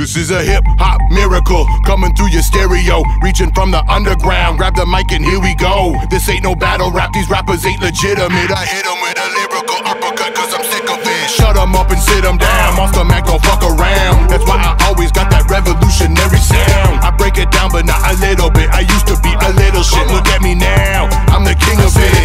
This is a hip hop miracle coming through your stereo, reaching from the underground. Grab the mic and here we go. This ain't no battle rap, these rappers ain't legitimate. I hit them with a lyrical uppercut cause I'm sick of it. Shut them up and sit them down. Monsta Mack don't fuck around. That's why I always got that revolutionary sound. I break it down, but not a little bit. I used to be a little shit. Look at me now. I'm the king of it.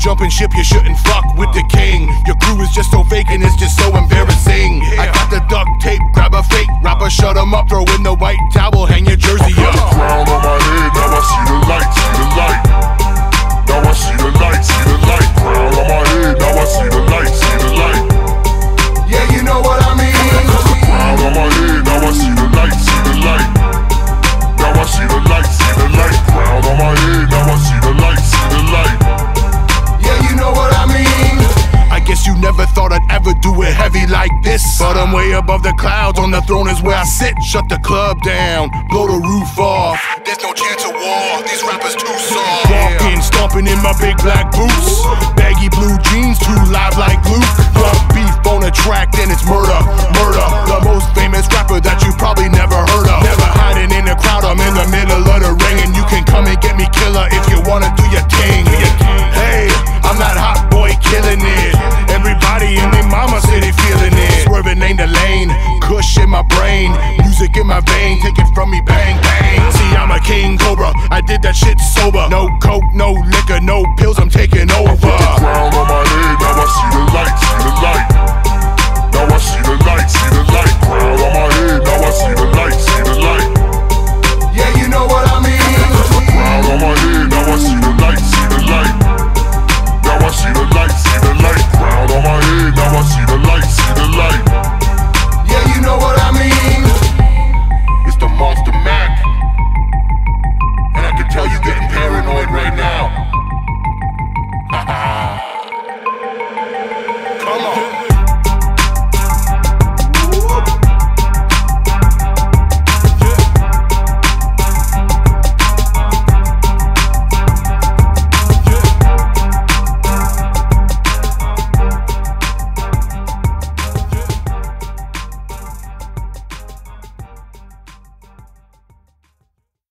Jumping ship, you shouldn't fuck with the king. Your crew is just so fake and it's just so embarrassing. I got the duct tape, grab a fake rapper, shut him up, throw in the white never thought I'd ever do it heavy like this. But I'm way above the clouds, on the throne is where I sit. Shut the club down, blow the roof off. There's no chance of war, these rappers too soft. Walking, stomping in my big black boots. Baggy my vein, take it from me, bang bang. See, I'm a king cobra, I did that shit sober. No coke, no liquor, no pills, I'm taking over.